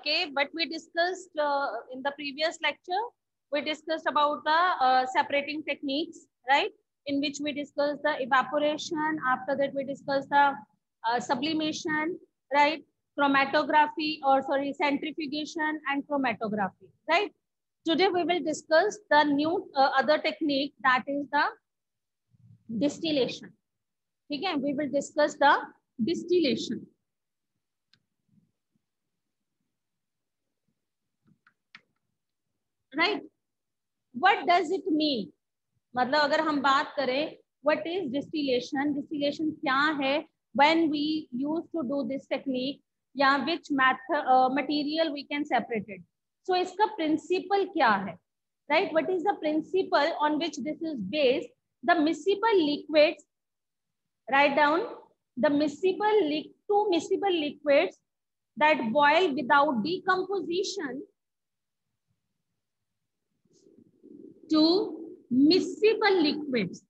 okay but we discussed uh, in the previous lecture we discussed about the uh, separating techniques right? In which we discussed the evaporation after that we discussed the uh, sublimation right? Chromatography or sorry centrifugation and chromatography right? Today we will discuss the new uh, other technique that is the distillation. Okay we will discuss the distillation right what does it mean मतलब अगर हम बात करें what is distillation distillation क्या है? When we use to do this technique या which math material we can separated so इसका principle क्या है? Right what is the principle on which this is based the miscible liquid write down the miscible two miscible liquid that boil without decomposition to miscible liquids.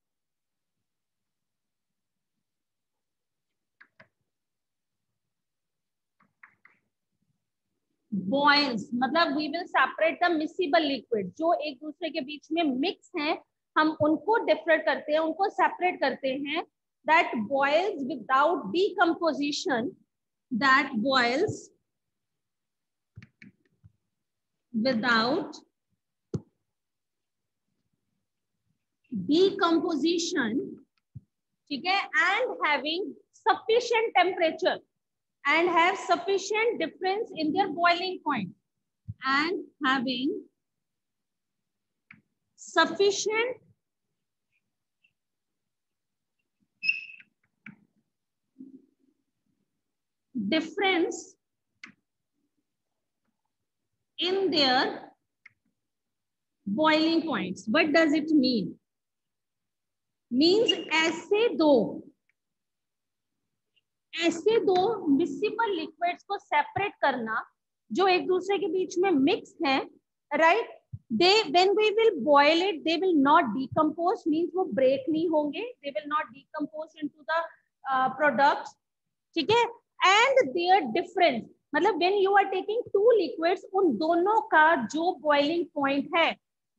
Boils मतलब we will separate the miscible liquid जो एक दूसरे के बीच में mix हैं, हम उनको different करते हैं, उनको सेपरेट करते हैं that boils without decomposition that boils without decomposition ठीक है and having sufficient temperature and have sufficient difference in their boiling point and having sufficient difference in their boiling points. What does it mean? Means ऐसे दो ऐसे दो miscible liquids को separate करना, जो एक दूसरे के बीच में मिक्स है right they when we will boil it they will not decompose means वो ब्रेक नहीं होंगे they will not decompose into the products ठीक है? एंड देयर डिफरेंस मतलब when you are taking two liquids उन दोनों का जो बॉइलिंग पॉइंट है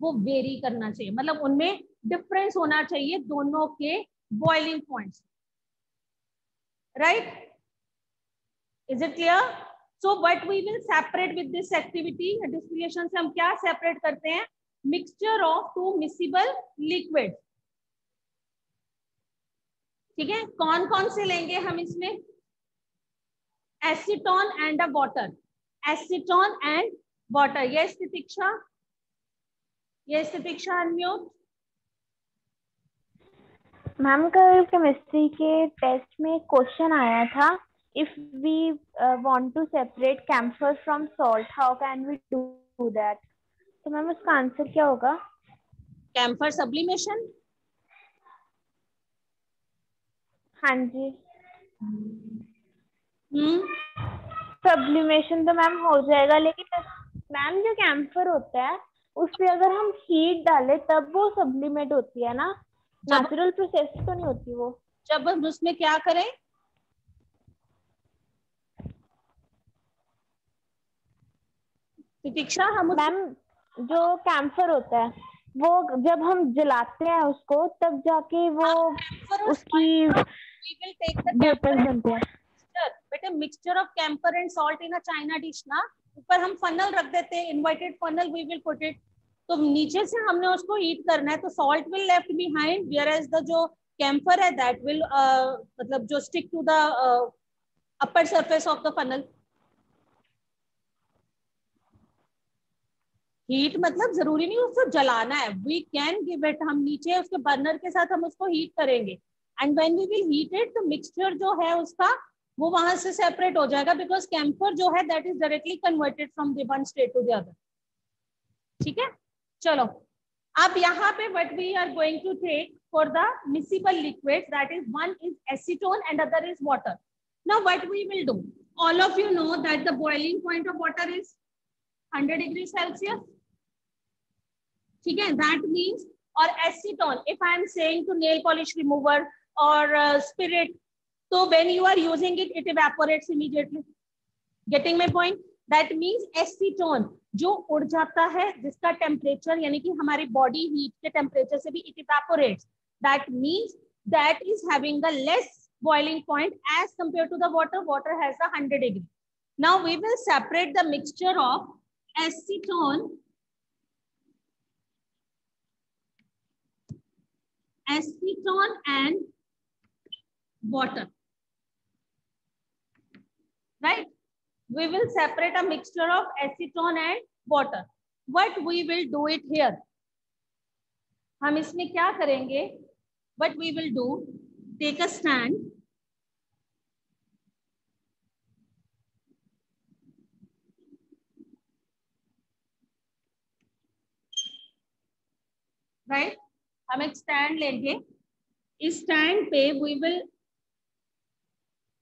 वो वेरी करना चाहिए। मतलब उनमें डिफरेंस होना चाहिए दोनों के boiling points right is it clear so what we will separate with this activity distillation से हम क्या सेपरेट करते हैं? Mixture of two miscible liquid ठीक है? कौन कौन से लेंगे हम इसमें? Acetone and a water acetone and water ये स्थितिक्षा ये स्थितिक्षा अनम्यूट मैम कल केमिस्ट्री के टेस्ट में क्वेश्चन आया था if we want to separate camphor from salt how can we do that तो मैम उसका आंसर क्या होगा? कैम्फर सब्लिमेशन हाँ जी। हम्म। सब्लिमेशन तो मैम हो जाएगा लेकिन मैम जो कैम्फर होता है उस पर अगर हम हीट डालें तब वो सब्लिमेट होती है ना? नेचुरल प्रोसेस तो नहीं होती वो। जब हम उसमें क्या करें? प्रतीक्षा हम मैम जो कैंसर होता है वो जब हम जलाते हैं उसको तब जाके वो उसकी वेपर्स बनते हैं। बेटे mixture of camphor and salt in a china dish ना ऊपर हम फनल रख देते हैं inverted funnel we will put it तो नीचे से हमने उसको हीट करना है तो salt will left behind whereas the जो कैम्फर है दैट विल uh, मतलब जो stick to the upper surface of the funnel heat मतलब ज़रूरी नहीं उसको जलाना है। वी कैन गिव इट हम नीचे उसके बर्नर के साथ हम उसको हीट करेंगे। And when we will heat it तो मिक्सचर जो है उसका वो वहाँ से सेपरेट हो जाएगा बिकॉज़ कैम्फर जो है that is directly converted from the one state to the other ठीक है? चलो, अब यहाँ पे what we are going to take for the miscible liquid that is one is acetone and other is water no what we will do all of you know that the boiling point of water is hundred degree Celsius ठीक है? That means और acetone if I am saying to nail polish remover और spirit तो when you are using it it evaporates immediately getting my point that means acetone जो उड़ जाता है, जिसका टेम्परेचर यानी कि हमारे बॉडी हीट के टेम्परेचर से भी it evaporate that means that is having a less boiling point as compare to the water water has hundred degree now we will separate the mixture of acetone acetone and water right we will separate a mixture of acetone and water what we will do it here हम इसमें क्या करेंगे what we will do take a stand right हम एक stand लेंगे इस stand पे we will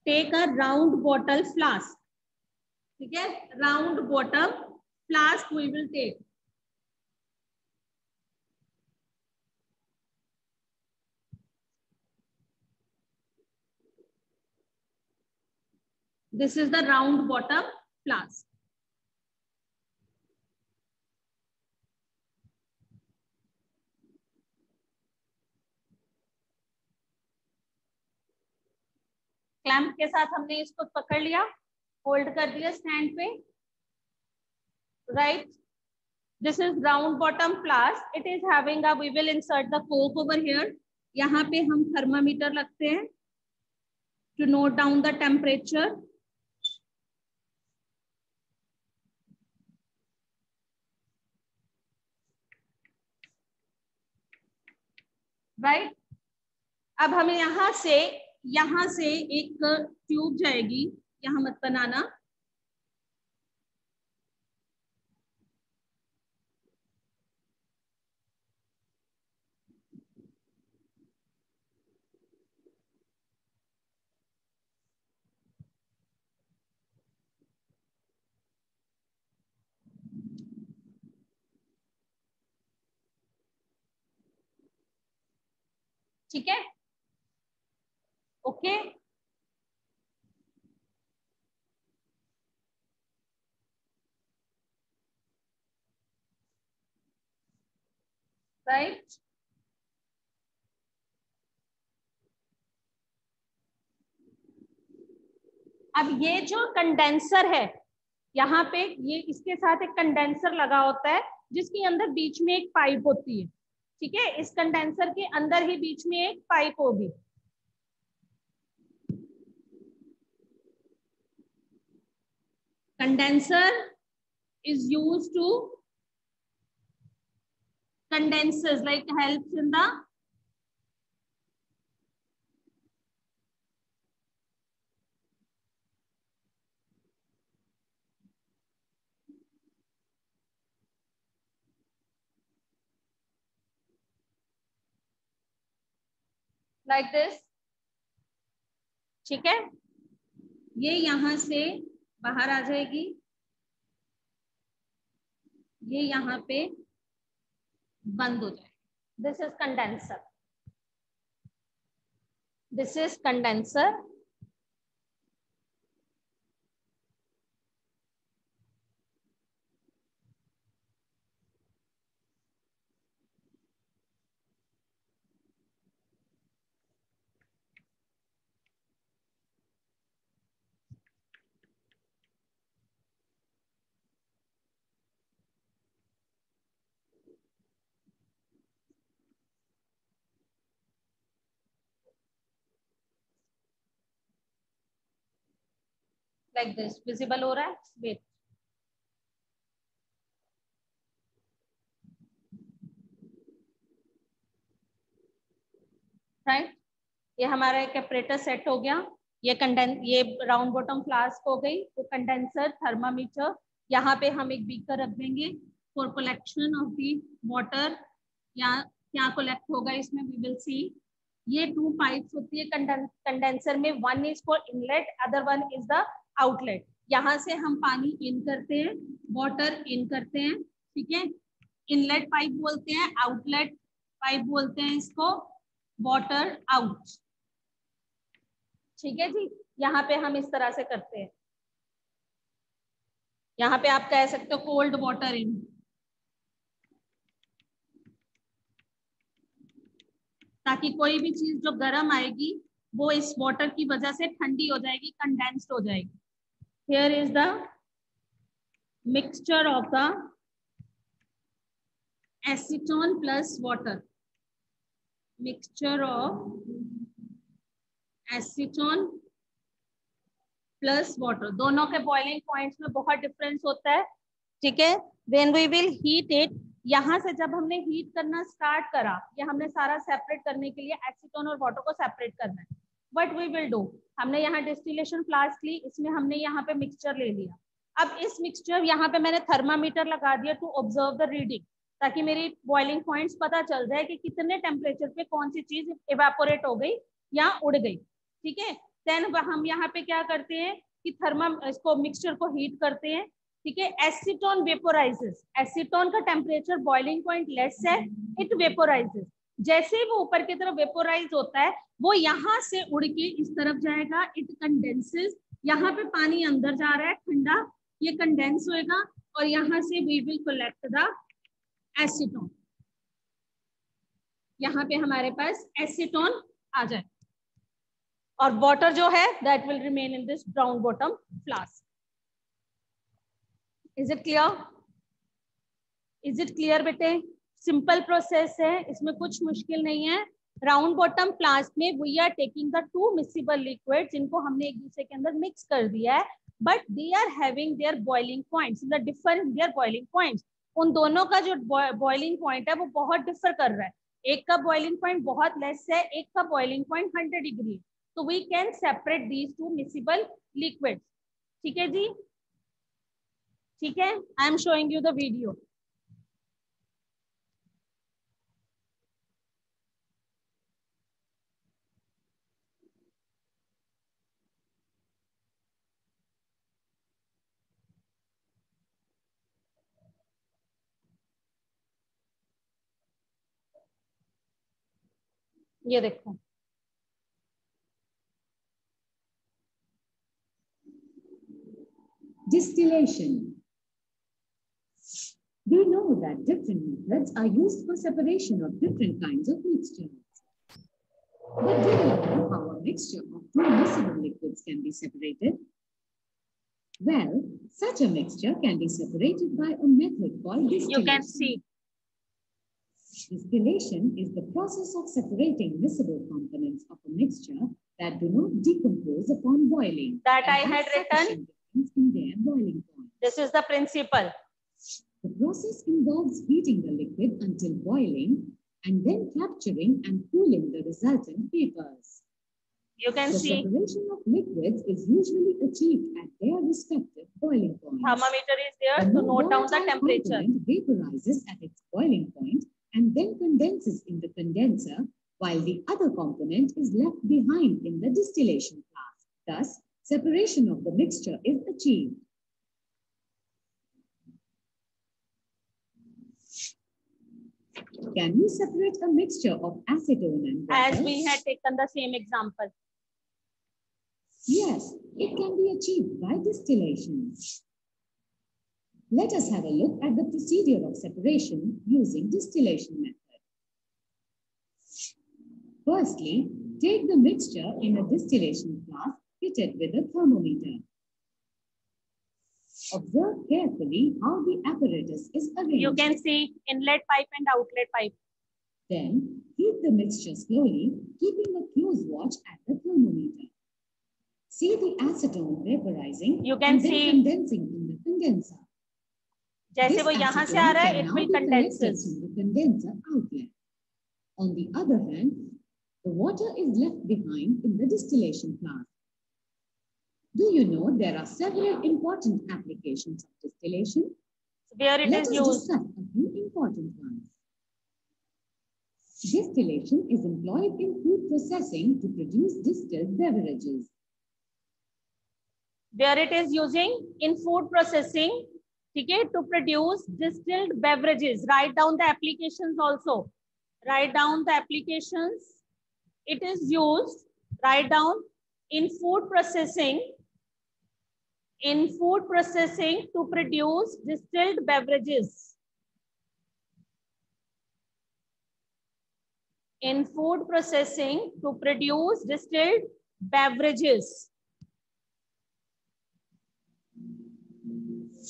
take a round bottle flask ठीक है? Round bottom flask we will take this is the round bottom flask clamp के साथ हमने इसको पकड़ लिया। होल्ड कर दिया स्टैंड पे right this is round bottom flask it is having a we will insert the Coke over here यहाँ पे हम थर्मामीटर लगते हैं to note down the temperature right अब हमें यहाँ से यहाँ से एक ट्यूब जाएगी। यहाँ मत बनाना। ठीक है? ओके? राइट अब ये जो कंडेंसर है, यहाँ पे ये इसके साथ एक कंडेंसर लगा होता है, जिसके अंदर बीच में एक पाइप होती है, ठीक है? इस कंडेंसर के अंदर ही बीच में एक पाइप होगी। Condenser is used to condensers like helps in the like this ठीक है ये यहाँ से बाहर आ जाएगी ये यहाँ पे बंद हो जाए। This is condenser this is condenser like this, visible हो रहा है? Wait. राइट ये हमारा एक एपरेटर सेट हो गया। ये कंडेंस ये राउंड बॉटम फ्लास्क हो गई। वो कंडेंसर थर्मामीटर यहाँ पे हम एक बीकर रख देंगे। For collection of the water यहाँ क्या कलेक्ट होगा इसमें? वी विल सी ये टू पाइप्स होती है कंडेंसर में। One is for inlet other one is the outlet यहाँ से हम पानी इन करते हैं वाटर इन करते हैं, ठीक है? इनलेट पाइप बोलते हैं आउटलेट पाइप बोलते हैं इसको वाटर आउट ठीक है जी? यहाँ पे हम इस तरह से करते हैं। यहाँ पे आप कह सकते हो कोल्ड वाटर इन ताकि कोई भी चीज़ जो गर्म आएगी, वो इस वाटर की वजह से ठंडी हो जाएगी कंडेंस्ड हो जाएगी। Here is the mixture of the acetone plus water. Mixture of acetone plus water दोनों के बॉइलिंग पॉइंट्स में बहुत डिफरेंस होता है, ठीक है? When we will heat it यहाँ से जब हमने हीट करना स्टार्ट करा, या हमने सारा सेपरेट करने के लिए एसिटोन और वाटर को सेपरेट करना है। वट वी विल डू हमने यहाँ डिस्टिलेशन फ्लास्क ली, इसमें हमने यहाँ पे मिक्सचर ले लिया। अब इस मिक्सचर यहाँ पे मैंने थर्मामीटर लगा दिया टू ऑब्ज़र्व द रीडिंग ताकि मेरी बॉइलिंग पॉइंट्स पता चल जाए कि कितने टेम्परेचर पे कौन सी चीज़ इवेपोरेट हो गई या उड़ गई। ठीक है? देन हम यहाँ पे क्या करते हैं कि थर्मा इसको मिक्सचर को हीट करते हैं। ठीक है? एसिटोन वेपोराइजेस एसिटोन का टेम्परेचर बॉइलिंग पॉइंट लेस है इट वेपोराइजेस जैसे ही वो ऊपर की तरफ़ वेपोराइज होता है, वो यहाँ से उड़ के इस तरफ़ जाएगा। इट कंडेंसेस यहाँ पे पानी अंदर जा रहा है, ठंडा। ये कंडेंस होएगा और यहाँ से we will collect the acetone यहाँ पे हमारे पास एसिटोन आ जाए। और वाटर जो है that will remain in this brown bottom flask is it clear is it clear बेटे? सिंपल प्रोसेस है, इसमें कुछ मुश्किल नहीं है। राउंड बॉटम फ्लास्क में we are taking the two miscible liquid जिनको हमने एक दूसरे के अंदर मिक्स कर दिया है but they are having their boiling points the difference their boiling points उन दोनों का जो बॉइलिंग पॉइंट है, वो बहुत डिफर कर रहा है। एक का बॉइलिंग पॉइंट बहुत लेस है, एक का बॉइलिंग पॉइंट हंड्रेड डिग्री तो we can separate these two miscible liquid ठीक है जी? ठीक है? I am showing you the video ये देखो Distillation. We know that different methods are used for separation of different kinds of mixtures. But do you know how a mixture of two miscible liquids can be separated? Well, such a mixture can be separated by a method called distillation. You can see. Distillation is the process of separating miscible components of a mixture that do not decompose upon boiling. That I had written. in their boiling point. This is the principle. The process involves heating the liquid until boiling and then capturing and cooling the resultant vapors. You can The see separation of liquids is usually achieved at their respective boiling points. thermometer is there The to more note down the temperature. vaporizes at its boiling point and then condenses in the condenser, while the other component is left behind in the distillation flask. Thus, separation of the mixture is achieved. Can we separate a mixture of acetone and water? As we had taken the same example. Yes, it can be achieved by distillation. Let us have a look at the procedure of separation using distillation method. Firstly, take the mixture in a distillation flask fitted with a thermometer. Observe carefully how the apparatus is arranged. You can see inlet pipe and outlet pipe. Then heat the mixture slowly, keeping a close watch at the thermometer. See the acetone vaporizing You can and then see- condensing in the condenser. जैसे This वो यहाँ से acetone आ रहा है can it now will be collected condenses. from the condenser outlet. On the other hand, the water is left behind in the distillation plant. Do you know there are several important applications of distillation? Where it Let is us used. discuss a few important ones. Distillation is employed in food processing to produce distilled beverages. Where it is using in food processing. ठीक है to produce distilled beverages. Write down the applications also. Write down the applications. It is used. Write down in food processing. in food processing to produce distilled beverages. In food processing to produce distilled beverages.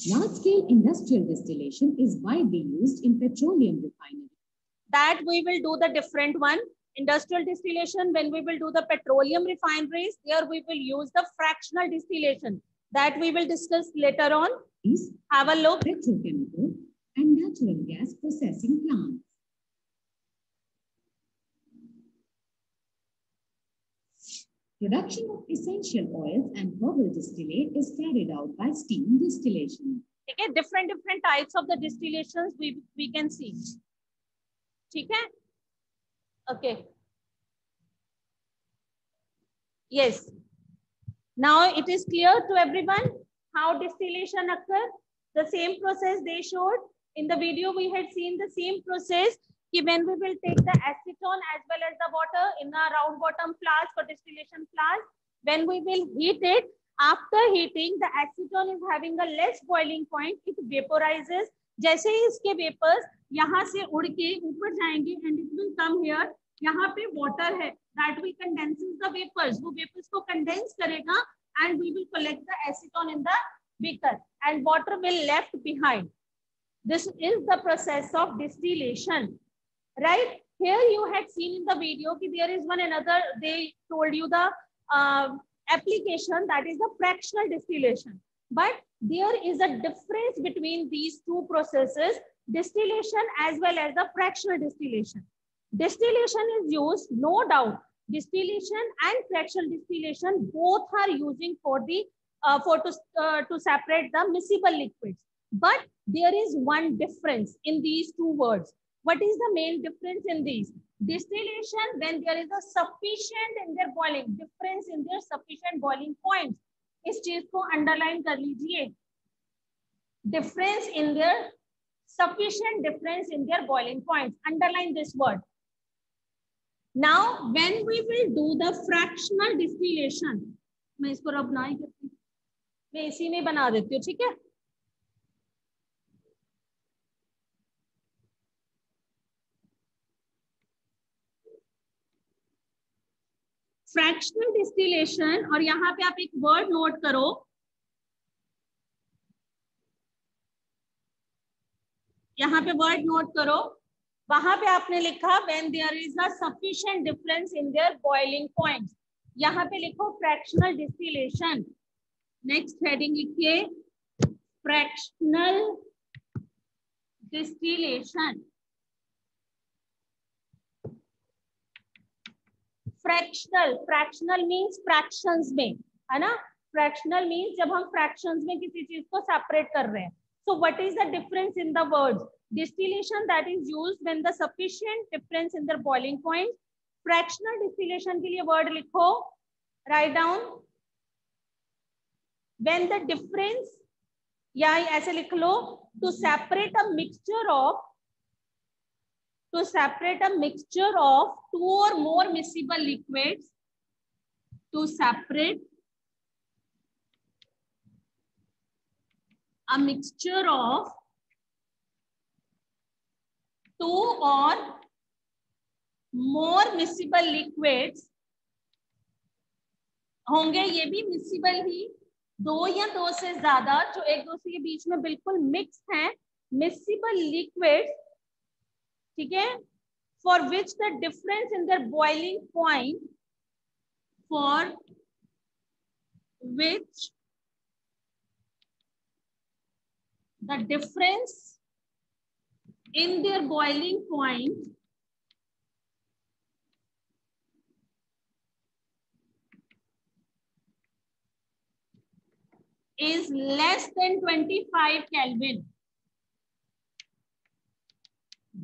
Large-scale industrial distillation is widely used in petroleum refinery. That we will do the different one. Industrial distillation, when we will do the petroleum refineries, there we will use the fractional distillation that we will discuss later on. Is Have a look. petrochemical and natural gas processing plants. Production of essential oils and herbal distillate is carried out by steam distillation. ठीक है different different types of the distillations we we can see ठीक है okay yes now it is clear to everyone how distillation occur the same process they showed in the video we had seen the same process कि when we will take the acetone as well as the water in a round bottom flask or distillation flask when we will heat it after heating the acetone is having a less boiling point it vaporizes जैसे ही इसके vapours यहाँ से उड़ के ऊपर जाएँगे and it will come here यहाँ पे वाटर है that will condenses the vapours वो वेपर्स को कंडेंस करेगा and we will collect the acetone in the beaker and water will left behind this is the process of distillation right? Here you had seen in the video ki there is one another they told you the uh, application that is the fractional distillation. But there is a difference between these two processes distillation as well as the fractional distillation. Distillation is used no doubt. Distillation and fractional distillation both are using for the uh, for to, uh, to separate the miscible liquids. But there is one difference in these two words what is the main difference in these distillation when there is a sufficient in their boiling difference in their sufficient boiling points इस चीज को underline कर लीजिए difference in their sufficient difference in their boiling points underline this word now when we will do the fractional distillation मैं इसको रब ना ही करती मैं इसी में बना देती हूँ ठीक है फ्रैक्शनल डिस्टिलेशन और यहाँ पे आप एक वर्ड नोट करो। यहाँ पे वर्ड नोट करो। वहाँ पे आपने लिखा when there is a sufficient difference in their boiling points यहाँ पे लिखो फ्रैक्शनल डिस्टिलेशन नेक्स्ट हेडिंग लिखिए। Fractional distillation fractional fractional means fraction में, है ना? फ्रैक्शनल मीन्स जब हम फ्रैक्शन में किसी चीज़ को सेपरेट कर रहे हैं। So what is the difference in the word distillation that is use when the sufficient difference in the boiling point fractional distillation के लिए वर्ड लिखो write down when the difference या ऐसे लिख लो to separate a mixture of to separate a mixture of two or more miscible liquids to separate a mixture of two or more miscible liquids होंगे ये भी miscible ही दो या दो से ज़्यादा जो एक दूसरे के बीच में बिल्कुल मिक्स हैं मिसिबल लिक्विड्स ठीक है? For which the difference in their boiling point for which the difference in their boiling point is less than 25 kelvin.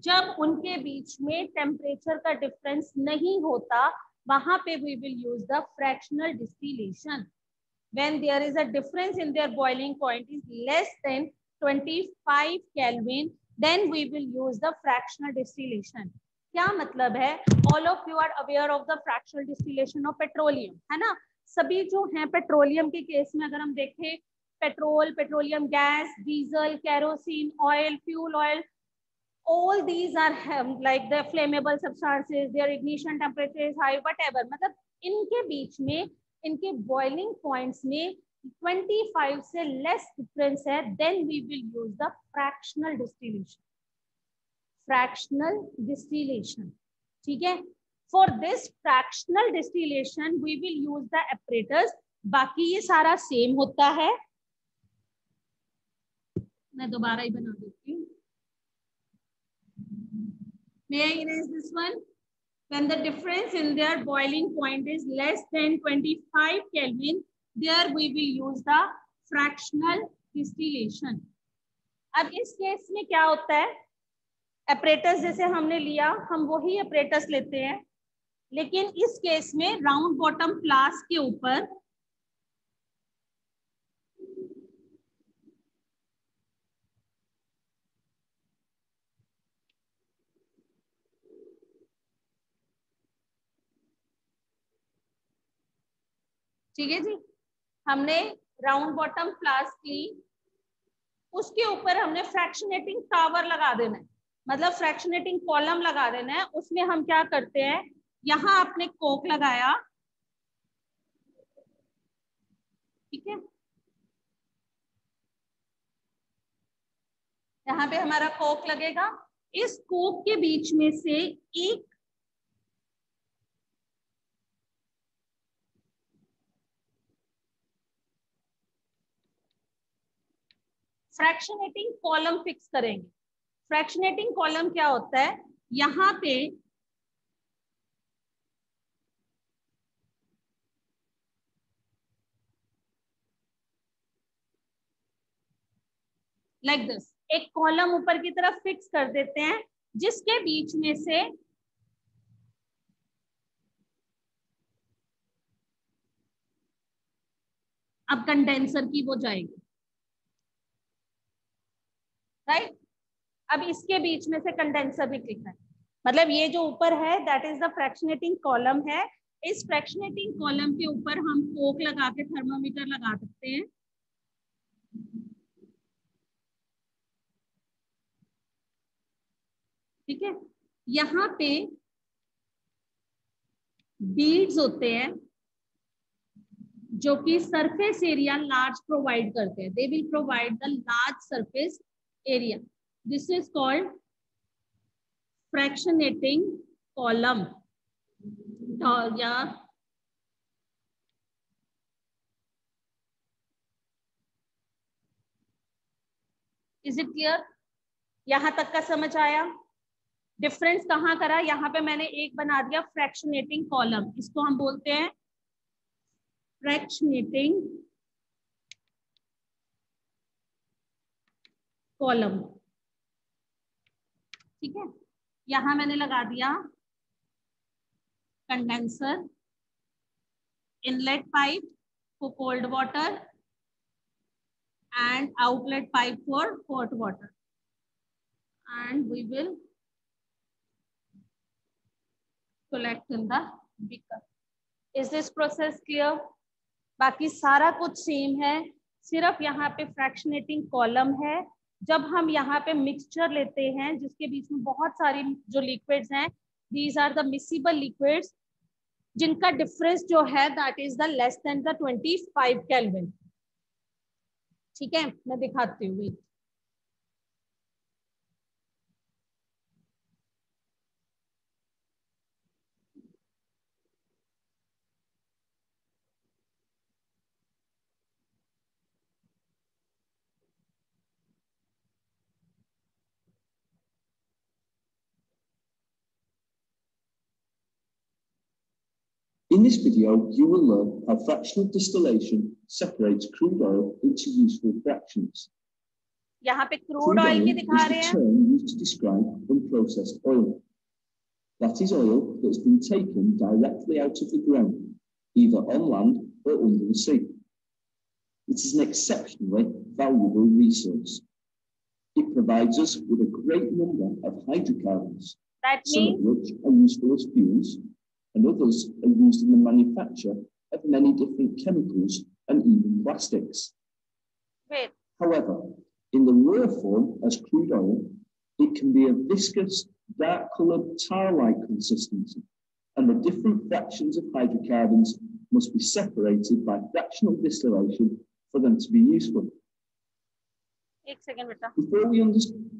जब उनके बीच में टेम्परेचर का डिफरेंस नहीं होता, वहाँ पे we will use the fractional distillation when there is a difference in their boiling point is less than 25 kelvin then we will use the fractional distillation क्या मतलब है? All of you are aware of the fractional distillation of petroleum है ना? सभी जो है petroleum के case में अगर हम देखें petrol petroleum gas diesel kerosene oil fuel oil All these are um, like the flammable substances, their ignition temperature is high, whatever. मतलब इनके बीच में इनके boiling points में 25 से less difference है then we will use the fractional distillation. Fractional distillation. ठीक है For this fractional distillation, we will use the apparatus. बाकी ये सारा सेम होता है मैं दोबारा ही बना देती हूँ May I erase this one? When the difference in their boiling point is less than 25 Kelvin, there we will use the fractional distillation. अब इस केस में क्या होता है अपरेटस जैसे हमने लिया हम वही अपरेटस लेते हैं लेकिन इस केस में राउंड बॉटम फ्लास्क के ऊपर ठीक है जी? हमने राउंड बॉटम फ्लास्क ली उसके ऊपर हमने फ्रैक्शनेटिंग टावर लगा देना है। मतलब फ्रैक्शनेटिंग कॉलम लगा देना है। उसमें हम क्या करते हैं? यहाँ आपने कोक लगाया। ठीक है? यहाँ पे हमारा कोक लगेगा। इस कोक के बीच में से एक फ्रैक्शनेटिंग कॉलम फिक्स करेंगे। फ्रैक्शनेटिंग कॉलम क्या होता है? यहाँ पे लाइक like दिस एक कॉलम ऊपर की तरफ़ फिक्स कर देते हैं, जिसके बीच में से अब कंडेंसर की वो जाएगी। राइट अब इसके बीच में से कंडेंसर निकलता है मतलब ये जो ऊपर है that is the fractionating column है। इस फ्रैक्शनेटिंग कॉलम के ऊपर हम कोक लगा के थर्मोमीटर लगा सकते हैं। ठीक है? यहाँ पे बीड्स होते हैं, जो कि सरफेस एरिया लार्ज प्रोवाइड करते हैं। They will provide the large surface area this is called fractionating column या इज़ इट क्लियर यहाँ तक का समझ आया? डिफरेंस कहाँ करा? यहाँ पे मैंने एक बना दिया फ्रैक्शनेटिंग कॉलम इसको हम बोलते हैं फ्रैक्शनेटिंग कॉलम। ठीक है? यहाँ मैंने लगा दिया condenser, inlet pipe for cold water and outlet pipe for hot water and we will collect in the beaker. Is this process clear? बाकी सारा कुछ सेम है। सिर्फ़ यहाँ पे फ्रैक्शनेटिंग कॉलम है। जब हम यहाँ पे मिक्सचर लेते हैं, जिसके बीच में बहुत सारी जो लिक्विड्स हैं these are the miscible liquids जिनका डिफरेंस जो है that is the less than the 25 kelvin ठीक है? मैं दिखाती हूँ In this video, you will learn how fractional distillation separates crude oil into useful fractions. यहाँ पे crude oil की दिखा रहे हैं. term used to describe unprocessed oil. That is oil that has been taken directly out of the ground, either on land or under the sea. It is an exceptionally valuable resource. It provides us with a great number of hydrocarbons, that means... some of which are useful as fuels, and others are used in the manufacture of many different chemicals and even plastics. However, in the raw form as crude oil, it can be a viscous, dark coloured tar-like consistency, and the different fractions of hydrocarbons must be separated by fractional distillation for them to be useful. One second, Before we understand.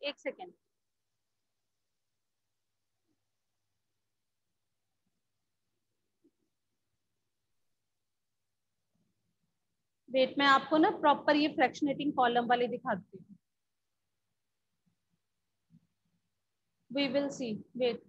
One second. Wait मैं आपको ना proper ये fractionating column वाले दिखाती हूँ। We will see wait